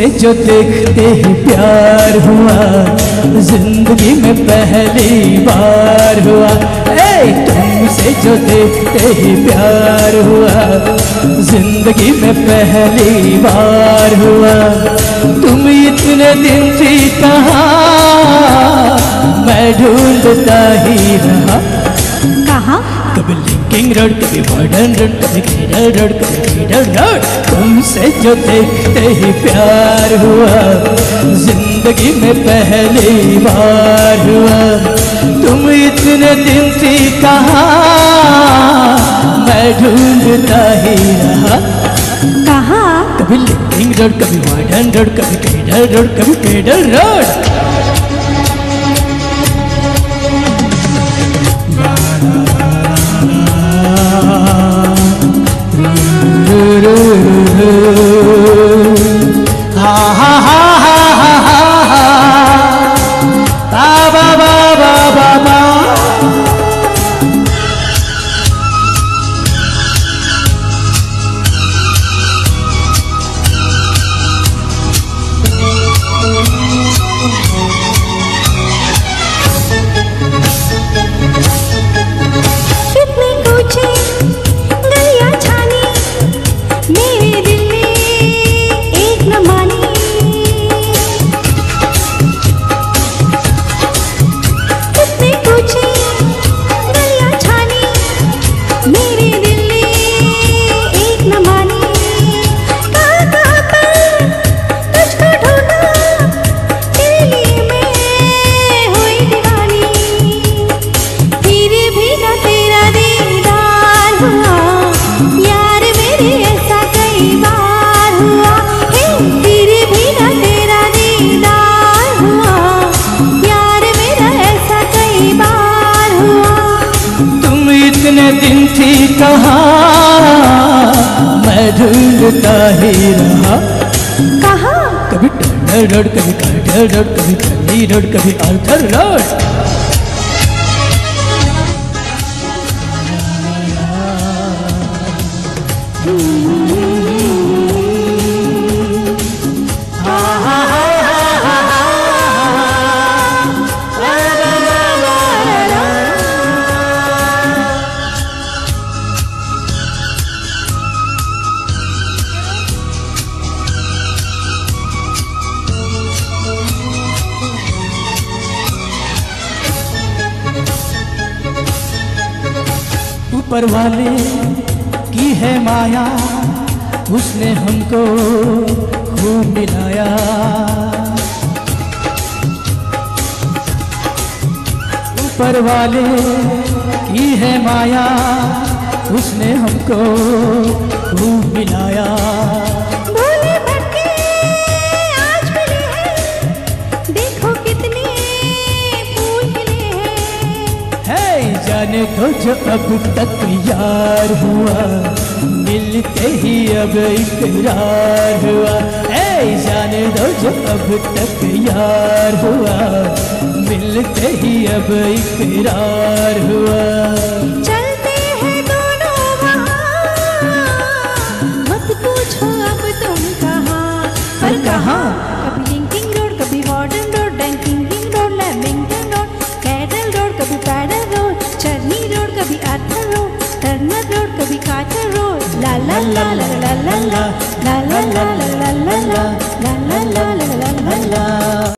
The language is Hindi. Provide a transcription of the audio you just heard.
तुमसे जो देखते ही प्यार हुआ, ज़िंदगी में पहली बार हुआ। तुमसे जो देखते ही प्यार हुआ, ज़िंदगी में पहली बार हुआ। तुम इतने दिन थी कहा? मैं ढूंढता ही रहा। कहा? कभी लिंकिंग रोड कभी वार्डन रोड कभी रोड कभी रोड। तुमसे जो देखते ही प्यार हुआ ज़िंदगी में पहली बार हुआ। तुम इतने दिन थी कहा? मैं ढूंढता ही रहा। कहा? कभी लिंकिंग रोड कभी वार्डन रोड कभी केडर रोड कभी केडर रोड। थी कहाँ मैं ढूंढता ही रहा। कहा? कभी टर्नर रोड कभी कार्टर रोड कभी डर रोड कभी आर्थर रोड ऊपर वाले की है माया, उसने हमको खूब मिलाया। ऊपर वाले की है माया, उसने हमको खूब मिलाया। तो जो अब तक यार हुआ। मिलते ही अब इकरार हुआ। ऐ जाने दो जो अब तक यार हुआ। मिलते ही अब इकरार हुआ। रोड कभी कार्टर रोड ला ला ला ला ला ला ला ला ला ला ला ला ला ला ला ला ला ला ला ला ला